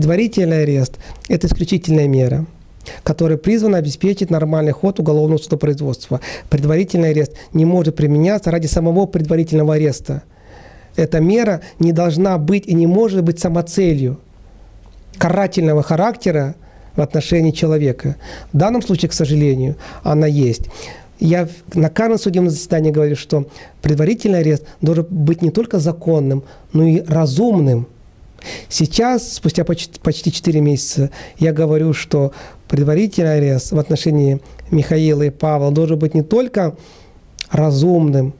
Предварительный арест – это исключительная мера которая призвана обеспечить нормальный ход уголовного судопроизводства. Предварительный арест не может применяться ради самого предварительного ареста. Эта мера не должна быть и не может быть самоцелью карательного характера в отношении человека. В данном случае, к сожалению, она есть. Я на каждом судебном заседании говорю, что предварительный арест должен быть не только законным, но и разумным. Сейчас, спустя почти 4 месяца, я говорю, что предварительный арест в отношении Михаила и Павла должен быть не только разумным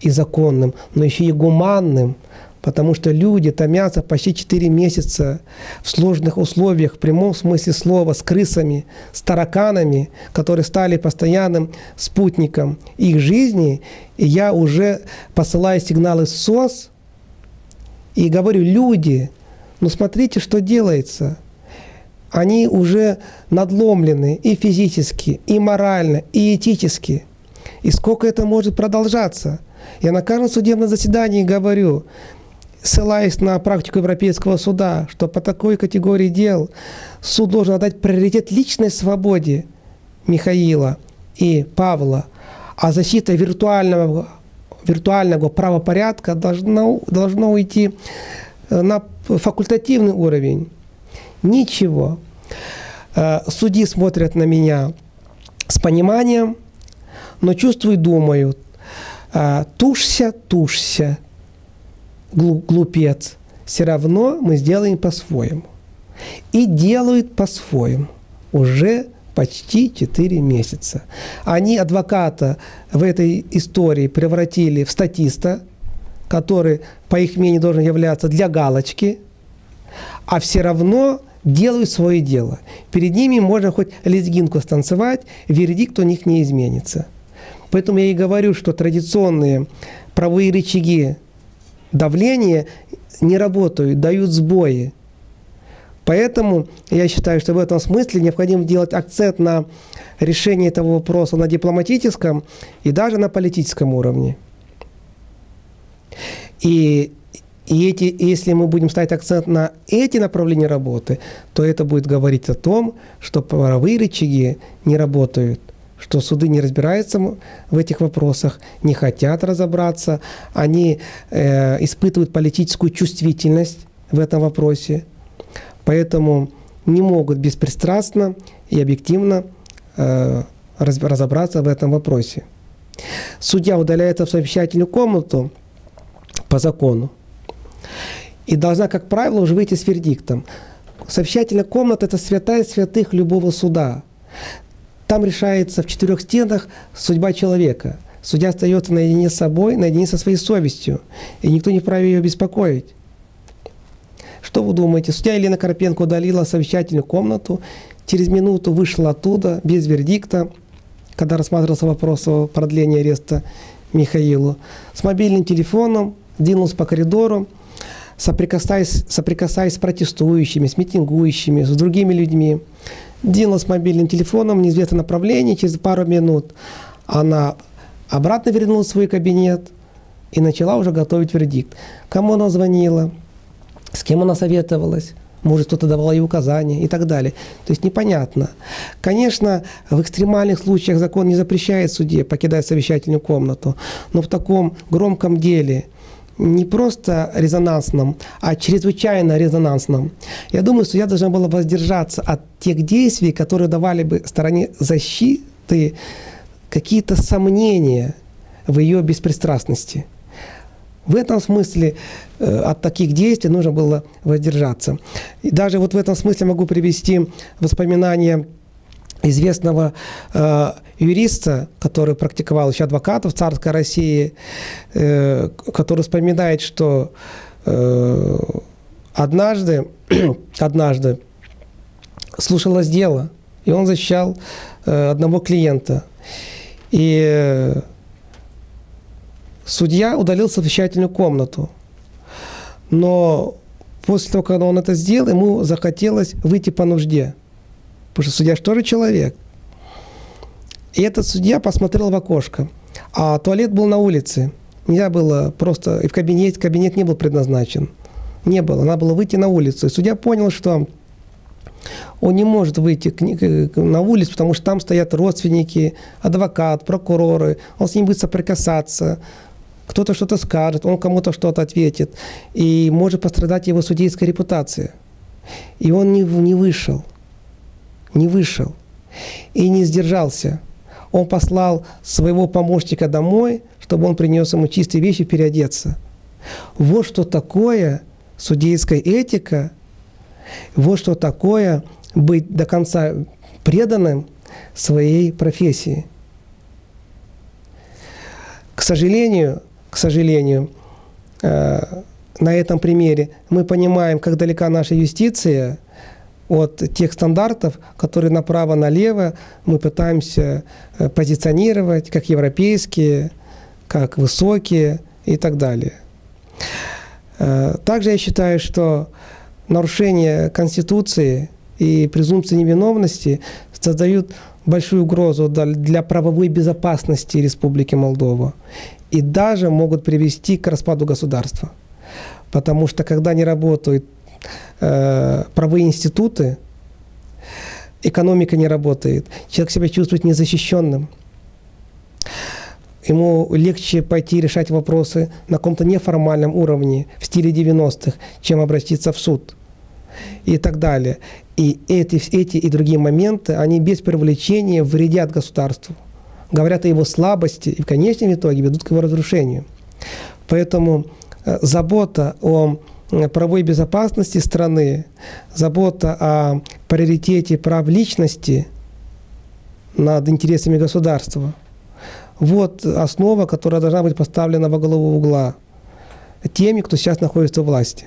и законным, но еще и гуманным, потому что люди томятся почти 4 месяца в сложных условиях, в прямом смысле слова, с крысами, с тараканами, которые стали постоянным спутником их жизни. И я уже посылаю сигналы СОС и говорю, люди, ну смотрите, что делается – они уже надломлены и физически, и морально, и этически. И сколько это может продолжаться? Я на каждом судебном заседании говорю, ссылаясь на практику Европейского суда, что по такой категории дел суд должен отдать приоритет личной свободе Михаила и Павла, а защита виртуального, виртуального правопорядка должна, должна уйти на факультативный уровень. Ничего. Э, судьи смотрят на меня с пониманием, но чувствуют, думают, «Э, тушься, тушься, глупец, все равно мы сделаем по-своему. И делают по-своему. Уже почти 4 месяца. Они адвоката в этой истории превратили в статиста, который, по их мнению, должен являться для галочки, а все равно делают свое дело. Перед ними можно хоть лезгинку станцевать, вердикт у них не изменится. Поэтому я и говорю, что традиционные правовые рычаги давления не работают, дают сбои. Поэтому я считаю, что в этом смысле необходимо делать акцент на решение этого вопроса на дипломатическом и даже на политическом уровне. И и эти, если мы будем ставить акцент на эти направления работы, то это будет говорить о том, что правовые рычаги не работают, что суды не разбираются в этих вопросах, не хотят разобраться, они э, испытывают политическую чувствительность в этом вопросе, поэтому не могут беспристрастно и объективно э, разобраться в этом вопросе. Судья удаляется в совещательную комнату по закону, и должна, как правило, уже выйти с вердиктом. Совещательная комната – это святая святых любого суда. Там решается в четырех стенах судьба человека. Судья остается наедине с собой, наедине со своей совестью. И никто не вправе ее беспокоить. Что вы думаете? Судья Елена Карпенко удалила совещательную комнату, через минуту вышла оттуда без вердикта, когда рассматривался вопрос о продлении ареста Михаилу, с мобильным телефоном, двинулась по коридору, соприкасаясь, соприкасаясь с протестующими, с митингующими, с другими людьми. Дина с мобильным телефоном в неизвестном направлении, через пару минут она обратно вернулась в свой кабинет и начала уже готовить вердикт. Кому она звонила, с кем она советовалась, может, кто-то давал ей указания и так далее. То есть непонятно. Конечно, в экстремальных случаях закон не запрещает суде покидать совещательную комнату, но в таком громком деле – не просто резонансном, а чрезвычайно резонансном. Я думаю, что я должна была воздержаться от тех действий, которые давали бы стороне защиты какие-то сомнения в ее беспристрастности. В этом смысле э, от таких действий нужно было воздержаться. И даже вот в этом смысле могу привести воспоминания известного э, юриста, который практиковал еще в царской России, э, который вспоминает, что э, однажды, однажды слушалось дело, и он защищал э, одного клиента. И э, судья удалил совещательную комнату. Но после того, когда он это сделал, ему захотелось выйти по нужде – Потому что судья же тоже человек. И этот судья посмотрел в окошко. А туалет был на улице. Нельзя было просто... И в кабинете, кабинет не был предназначен Не было. Надо было выйти на улицу. И судья понял, что он не может выйти на улицу, потому что там стоят родственники, адвокат, прокуроры. Он с ним будет соприкасаться. Кто-то что-то скажет, он кому-то что-то ответит. И может пострадать его судейская репутация. И он не, не вышел. Не вышел. И не сдержался. Он послал своего помощника домой, чтобы он принес ему чистые вещи переодеться. Вот что такое судейская этика, вот что такое быть до конца преданным своей профессии. К сожалению, к сожалению, э, на этом примере мы понимаем, как далека наша юстиция от тех стандартов, которые направо-налево мы пытаемся э, позиционировать как европейские, как высокие и так далее. Э, также я считаю, что нарушение Конституции и презумпции невиновности создают большую угрозу для правовой безопасности Республики Молдова и даже могут привести к распаду государства. Потому что когда не работают э, правые институты, экономика не работает, человек себя чувствует незащищенным. Ему легче пойти решать вопросы на каком-то неформальном уровне, в стиле 90-х, чем обратиться в суд и так далее. И эти, эти и другие моменты, они без привлечения вредят государству, говорят о его слабости и в конечном итоге ведут к его разрушению. Поэтому э, забота о правовой безопасности страны, забота о приоритете прав личности над интересами государства. Вот основа, которая должна быть поставлена во главу угла теми, кто сейчас находится у власти.